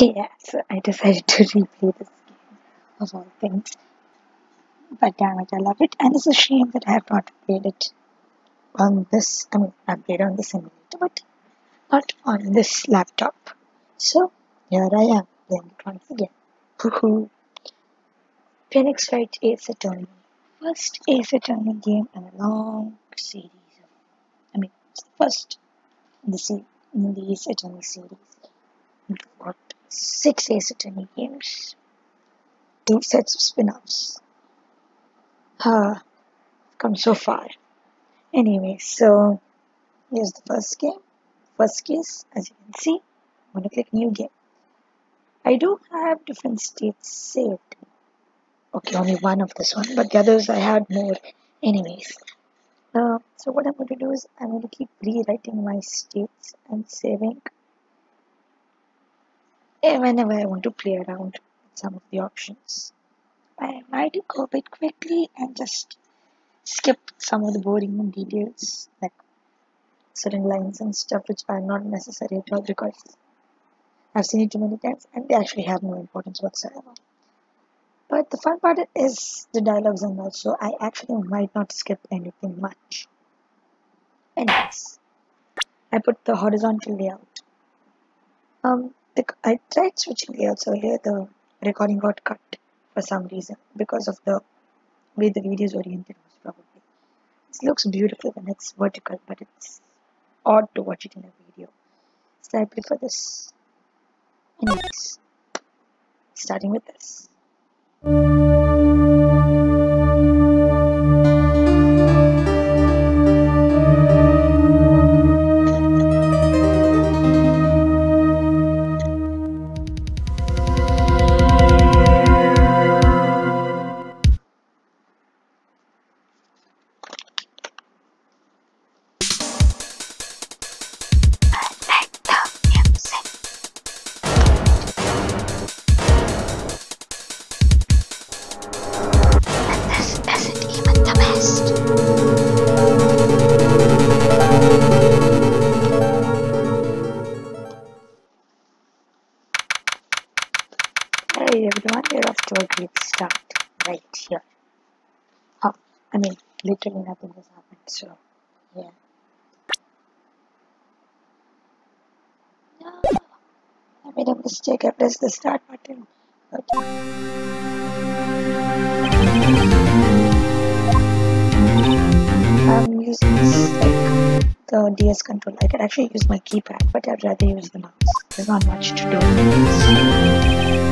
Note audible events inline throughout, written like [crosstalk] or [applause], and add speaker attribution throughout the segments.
Speaker 1: Yeah, so I decided to replay this game of all things. But damn it, I love it, and it's a shame that I have not played it on this. I mean, I've played on the simulator, but not on this laptop. So here I am playing it once again. Hoo Phoenix Wright Ace Attorney. First Ace Attorney game in a long series. I mean, it's the first in the, se- in the Ace Attorney series. Hmm, We've got six Ace Attorney games, two sets of spin-offs. Ah, come so far. Anyway, so here's the first game. First case, as you can see, I'm gonna click new game. I do have different states saved. Okay, only one of this one, but the others I had more anyways. Uh, so what I'm going to do is I'm going to keep rewriting my states and saving eh, whenever I want to play around with some of the options. I might go a bit quickly and just skip some of the boring details like certain lines and stuff which are not necessary at all because I've seen it too many times and they actually have no importance whatsoever. But the fun part is the dialogues and also I actually might not skip anything much. Anyways, I put the horizontal layout. Um, the, I tried switching layouts earlier. The recording got cut for some reason because of the way the video is oriented was probably. This looks beautiful when it's vertical, but it's odd to watch it in a video. So I prefer this. Starting with this. Hey everyone, we're off to a great start right here. Oh, I mean, literally nothing has happened, so yeah. No, I made a mistake. I pressed the start button. But I'm using like the DS control. I could actually use my keypad, but I'd rather use the mouse. There's not much to do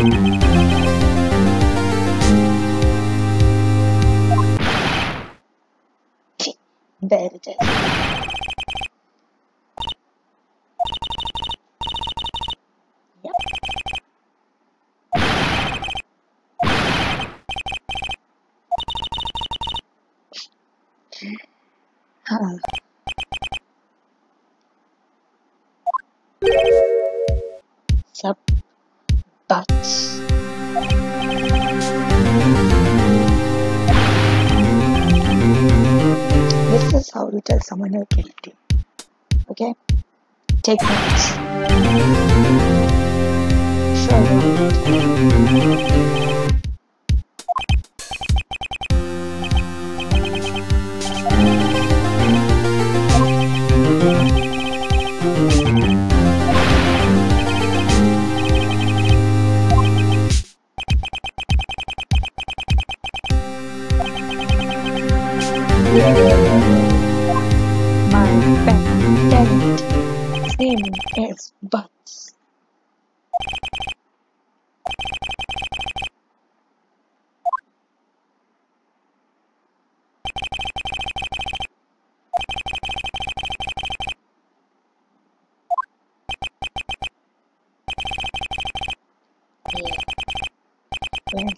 Speaker 1: There Take notes. Sure,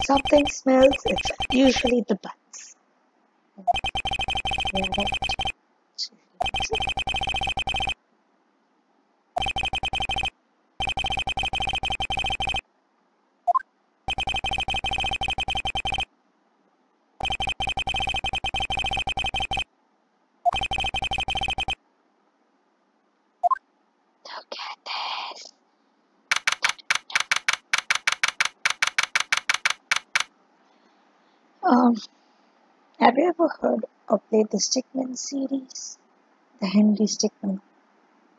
Speaker 1: something smells, it's usually the butt. Play the Stickmin series, the Henry Stickmin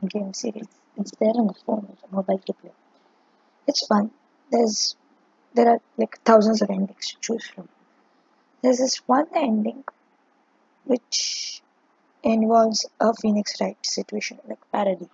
Speaker 1: game series. It's there on the phone with a mobile to play. It's fun. There's there are like thousands of endings to choose from. There's this one ending which involves a Phoenix Wright situation, like parody.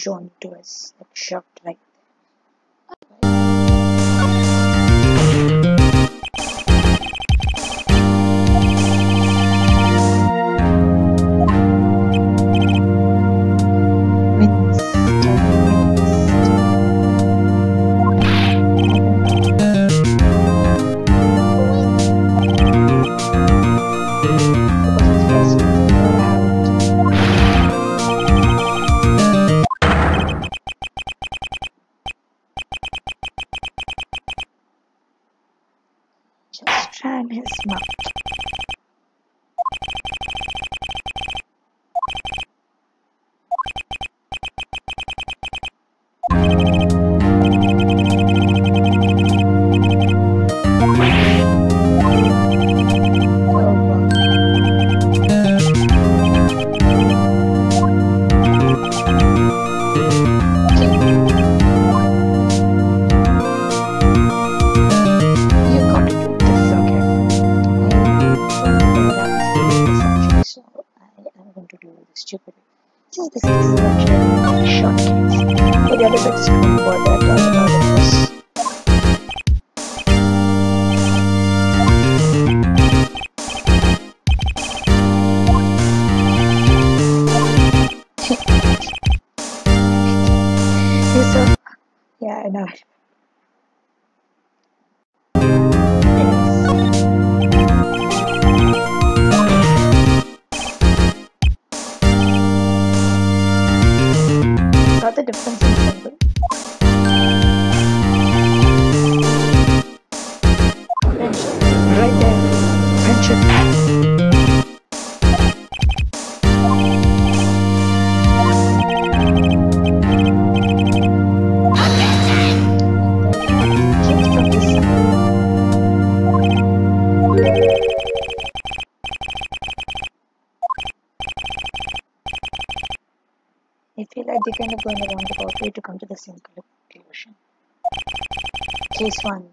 Speaker 1: Shown to us, like shoved right I feel like they're kind of going around the roadway to come to the same conclusion. Case 1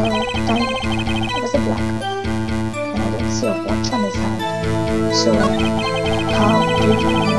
Speaker 1: uh, it was a black and I didn't see a watch on his hand. So how did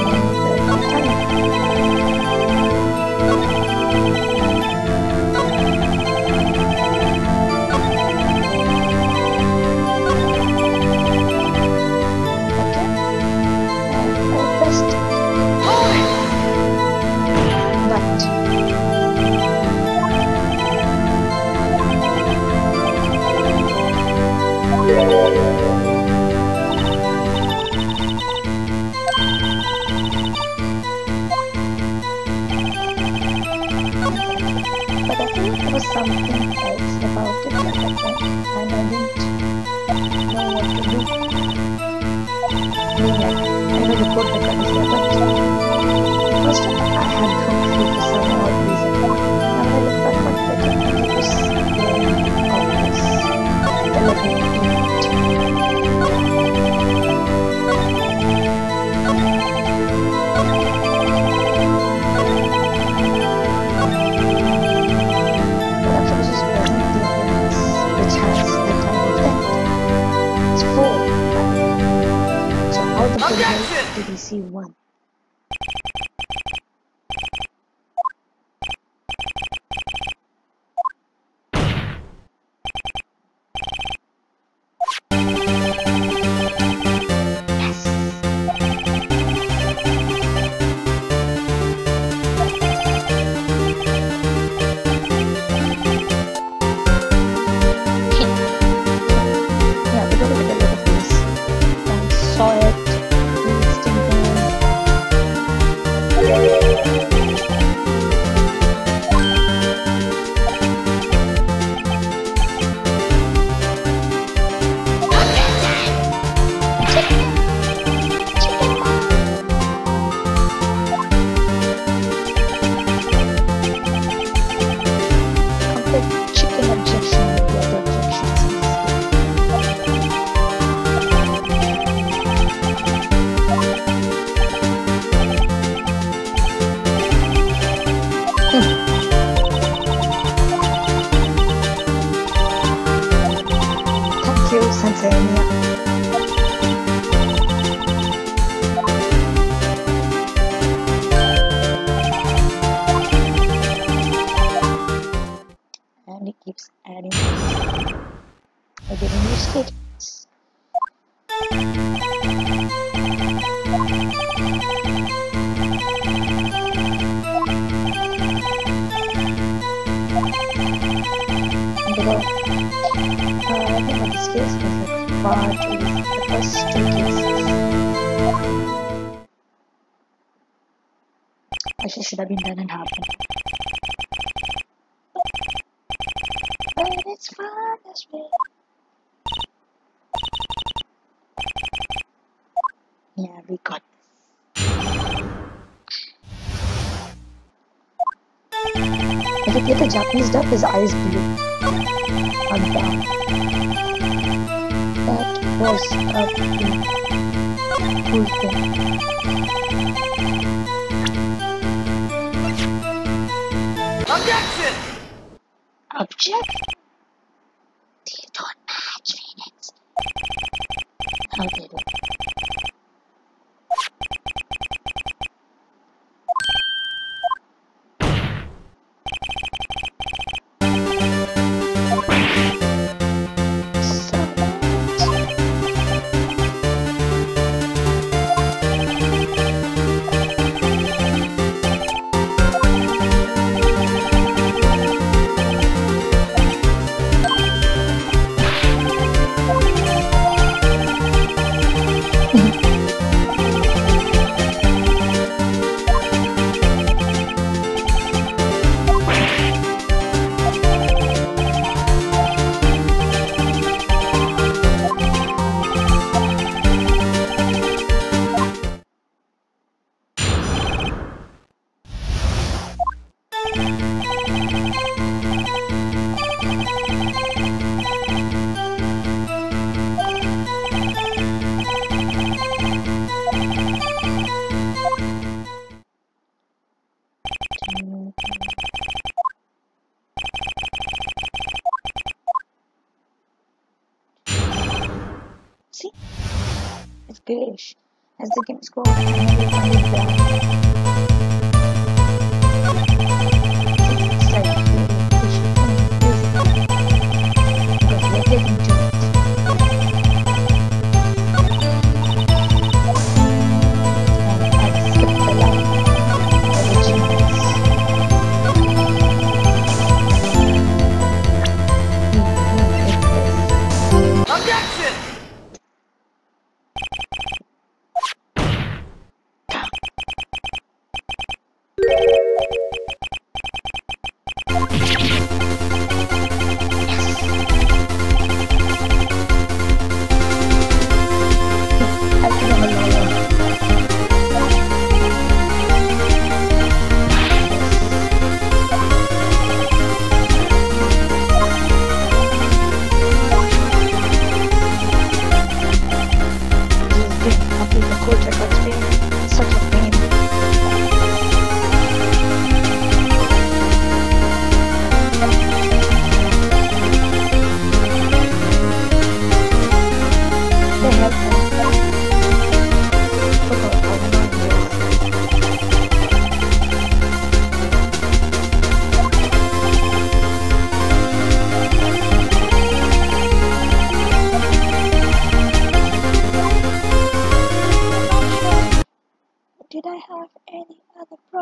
Speaker 1: skills to the first two cases. Should have been done in half. But it's fun this way. Yeah, we got this. If you get the Japanese dub, his eyes blue. On the was up to Putin.
Speaker 2: Objection!
Speaker 1: Objection!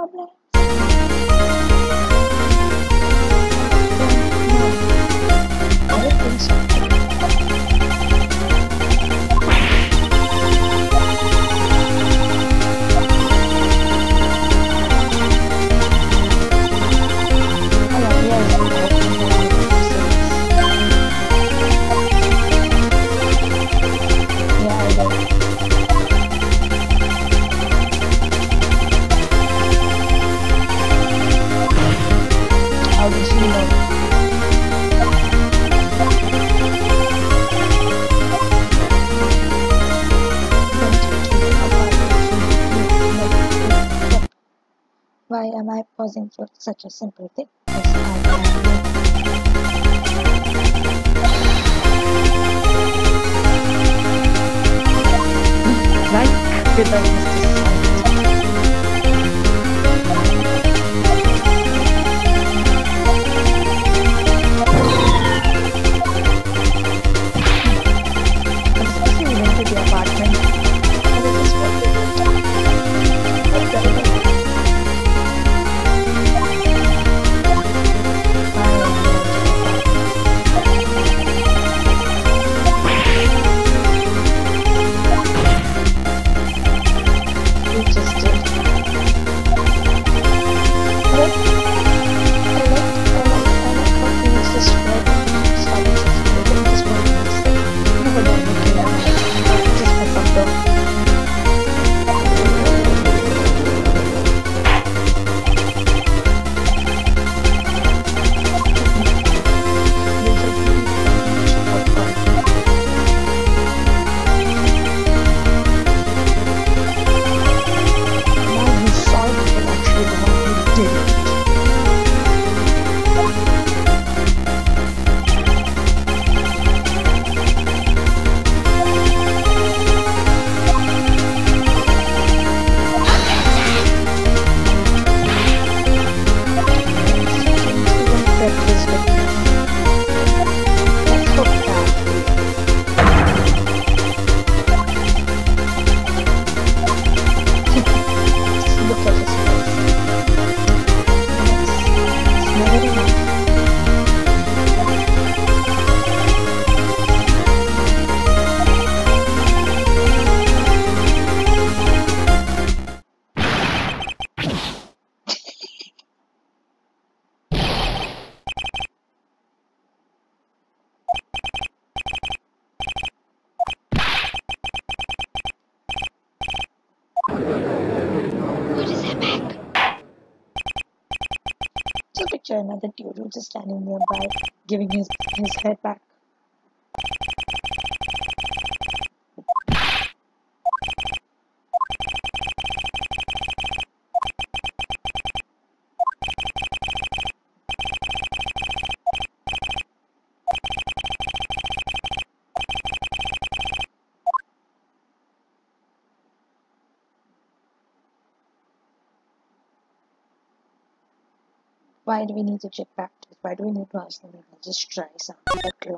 Speaker 1: problem. parasympathetic another tutor just standing nearby, giving his, his head back. Why do we need to check jetpack? Why do we need Marshmallow? Just try something.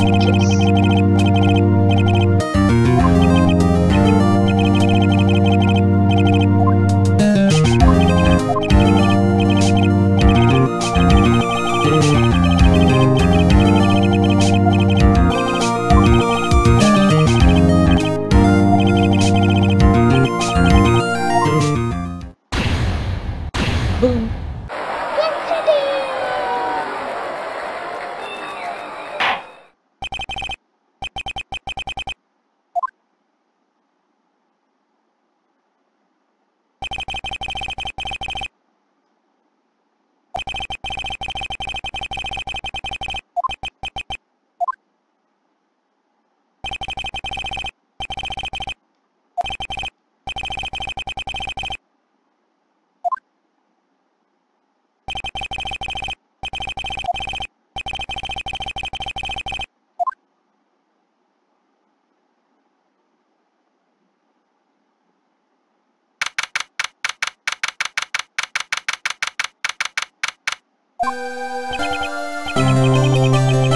Speaker 1: Podcast. Thank you.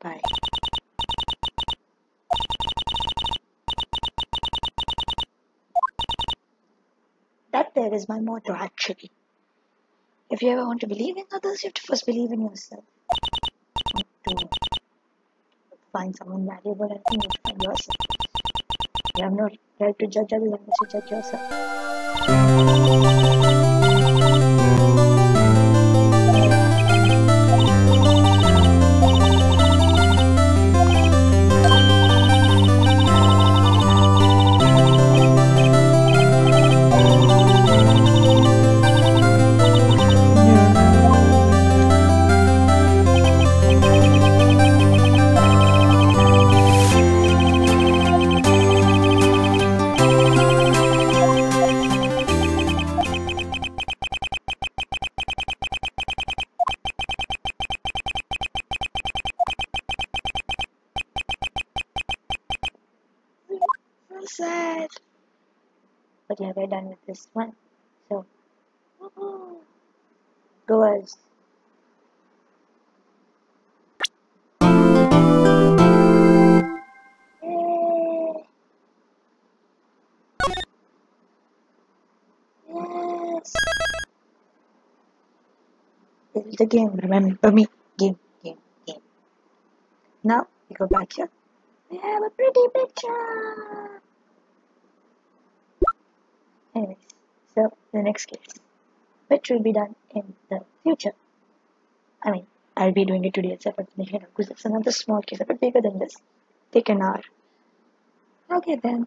Speaker 1: By. That there is my motto actually. If you ever want to believe in others, you have to first believe in yourself. to find someone valuable, and you find yourself. You have no right to judge others unless you judge yourself. With this one. So. [gasps] Yay! Yes! This is the game, remember for me. Game, game, game. Now, we go back here. We have a pretty picture! Anyways, so the next case, which will be done in the future. I mean, I'll be doing it today itself, but because it's another small case, a bit bigger than this. Take an hour. Okay then.